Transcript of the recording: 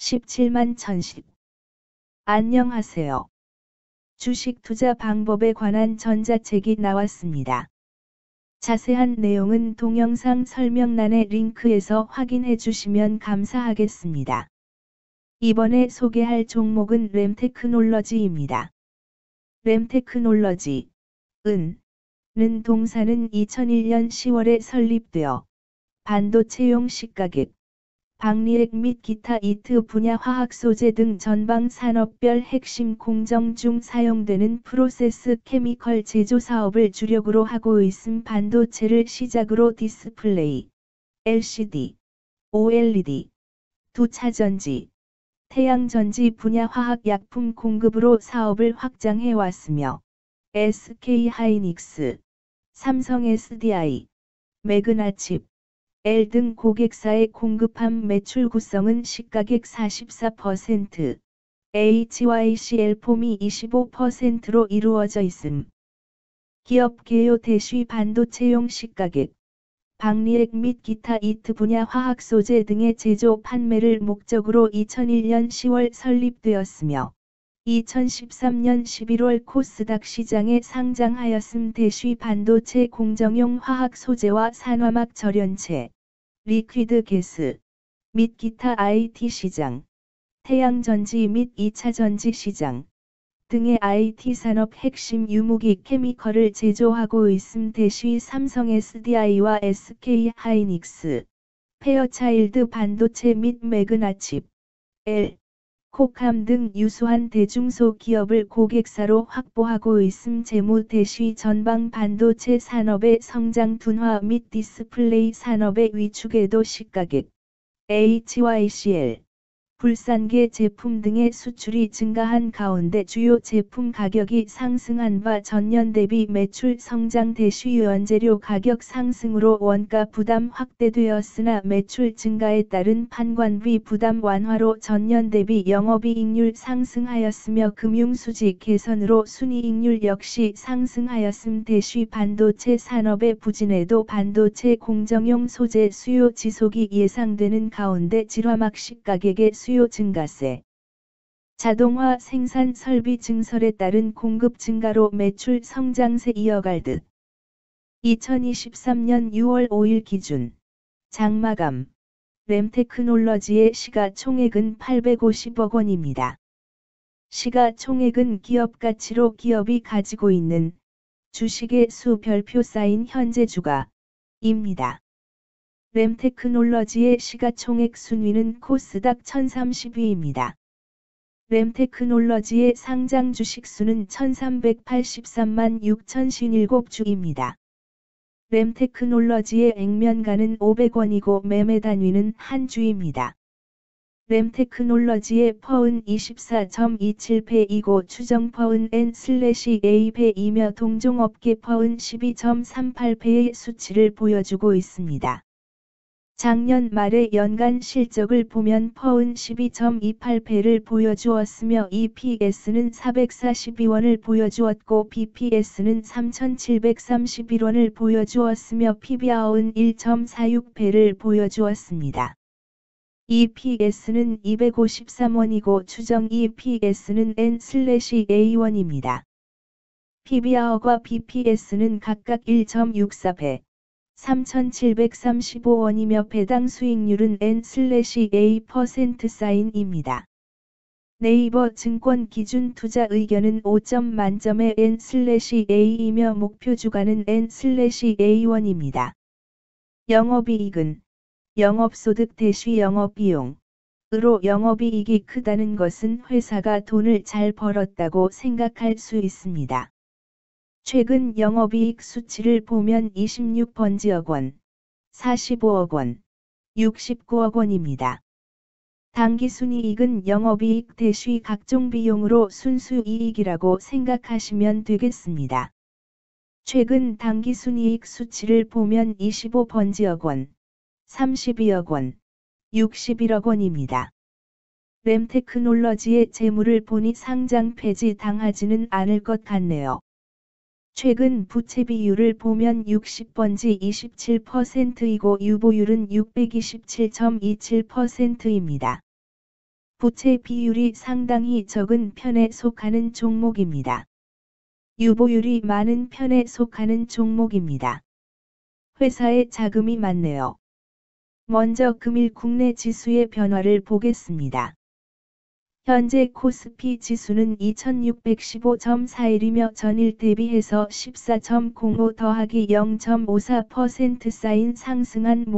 17만 1010. 안녕하세요. 주식 투자 방법에 관한 전자책이 나왔습니다. 자세한 내용은 동영상 설명란의 링크에서 확인해 주시면 감사하겠습니다. 이번에 소개할 종목은 램테크놀러지입니다. 램테크놀러지, 은, 는 동사는 2001년 10월에 설립되어 반도체용 식각액, 박리액 및 기타 IT 분야 화학 소재 등 전방 산업별 핵심 공정 중 사용되는 프로세스 chemical 제조 사업을 주력으로 하고 있음. 반도체를 시작으로 디스플레이, LCD, OLED, 두차전지, 태양전지 분야 화학약품 공급으로 사업을 확장해 왔으며 SK 하이닉스, 삼성 SDI, 매그나칩, L 등 고객사에 공급한 매출 구성은 시가격 44%, HYCL 폼이 25%로 이루어져 있음. 기업 개요 대쉬 반도체용 시가격, 방리액 및 기타 이트 분야 화학 소재 등의 제조 판매를 목적으로 2001년 10월 설립되었으며 2013년 11월 코스닥 시장에 상장하였음 대쉬 반도체 공정용 화학 소재와 산화막 절연체, liquid gas, 및 기타 IT 시장, 태양전지 및 2차전지 시장 등의 IT 산업 핵심 유무기 chemical을 제조하고 있음 대쉬 삼성 SDI와 SK 하이닉스, 페어차일드 반도체 및 매그나칩, L, 코캄 등 유수한 대중소 기업을 고객사로 확보하고 있음 재무 대쉬 전방 반도체 산업의 성장 둔화 및 디스플레이 산업의 위축에도 식각액 HYCL 불산계 제품 등의 수출이 증가한 가운데 주요 제품 가격이 상승한 바 전년 대비 매출 성장 대쉬 원재료 가격 상승으로 원가 부담 확대되었으나 매출 증가에 따른 판관비 부담 완화로 전년 대비 영업이익률 상승하였으며 금융수지 개선으로 순이익률 역시 상승하였음 대쉬 반도체 산업의 부진에도 반도체 공정용 소재 수요 지속이 예상되는 가운데 질화막식 가격의 수요 수요 증가세, 자동화 생산 설비 증설에 따른 공급 증가로 매출 성장세 이어갈 듯. 2023년 6월 5일 기준 장마감 램테크놀러지의 시가총액은 850억 원입니다. 시가총액은 기업 가치로 기업이 가지고 있는 주식의 수 별표 쌓인 현재 주가입니다. 램 테크놀러지의 시가총액 순위는 코스닥 1030위입니다. 램 테크놀러지의 상장 주식 수는 1383만 6057주입니다. 램 테크놀러지의 액면가는 500원이고 매매 단위는 한 주입니다. 램 테크놀러지의 퍼은 24.27배이고 추정 퍼은 N/A배이며 동종업계 퍼은 12.38배의 수치를 보여주고 있습니다. 작년 말의 연간 실적을 보면 퍼은 12.28배를 보여주었으며 EPS는 442원을 보여주었고 BPS는 3,731원을 보여주었으며 PBR은 1.46배를 보여주었습니다. EPS는 253원이고 추정 EPS는 N/A1입니다. PBR과 BPS는 각각 1.64배, 3,735원이며 배당 수익률은 N/A% 사인입니다. 네이버 증권 기준 투자 의견은 5점 만점의 N/A이며 목표 주가는 N/A1입니다. 영업이익은 영업소득 대시 영업비용 으로 영업이익이 크다는 것은 회사가 돈을 잘 벌었다고 생각할 수 있습니다. 최근 영업이익 수치를 보면 26번지억 원, 45억 원, 69억 원입니다. 당기순이익은 영업이익 대시 각종 비용으로 순수이익이라고 생각하시면 되겠습니다. 최근 당기순이익 수치를 보면 25번지억 원, 32억 원, 61억 원입니다. 램테크놀러지의 재물을 보니 상장 폐지 당하지는 않을 것 같네요. 최근 부채 비율을 보면 60번지 27%이고 유보율은 627.27%입니다. 부채 비율이 상당히 적은 편에 속하는 종목입니다. 유보율이 많은 편에 속하는 종목입니다. 회사에 자금이 많네요. 먼저 금일 국내 지수의 변화를 보겠습니다. 현재 코스피 지수는 2615.41이며 전일 대비해서 14.05 더하기 0.54% 쌓인 상승한